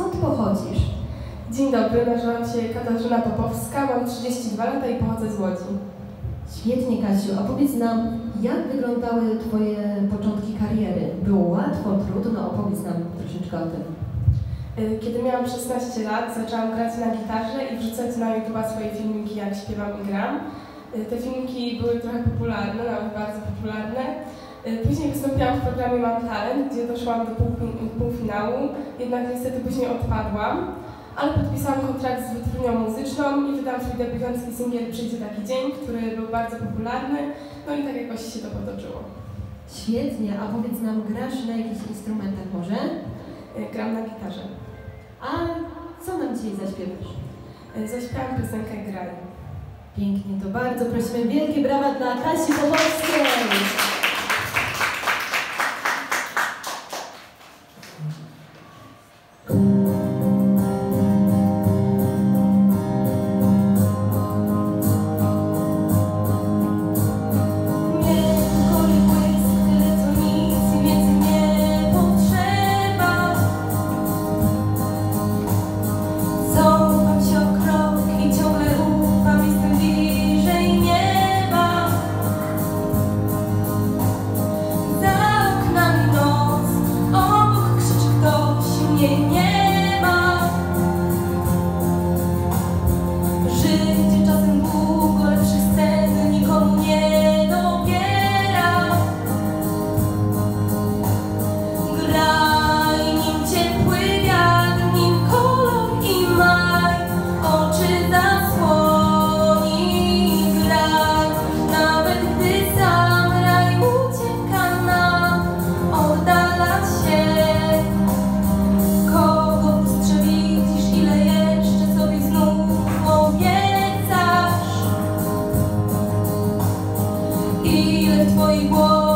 skąd pochodzisz? Dzień dobry, nazywam się Katarzyna Popowska, mam 32 lata i pochodzę z Łodzi. Świetnie, Kasiu. A powiedz nam, jak wyglądały Twoje początki kariery? Było łatwo, trudno? Opowiedz nam troszeczkę o tym. Y, Kiedy miałam 16 lat, zaczęłam grać na gitarze i wrzucać na YouTube swoje filmiki, jak śpiewam i gram. Y, Te filmiki były trochę popularne, nawet bardzo popularne. Y, Później wystąpiłam w programie Mam Talent, gdzie doszłam do półfi- półfinału, jednak niestety później odpadłam. Ale podpisałam kontrakt z wytwórnią muzyczną i wydałam swój debiutancki singiel Przyjdzie taki dzień, który był bardzo popularny, no i tak jakoś się to potoczyło. Świetnie. A powiedz nam, grasz na jakichś instrumentach może? Y, Gram na gitarze. A co nam dzisiaj zaśpiewasz? Y, Zaśpiewałam piosenkę Graj. Pięknie, to bardzo prosimy. Wielkie brawa dla Kasi Powolskiej. 过一过。